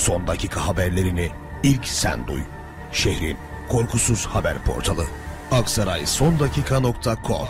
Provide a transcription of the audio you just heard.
Son dakika haberlerini ilk sen duy. Şehrin korkusuz haber portalı. aksaraysondakika.com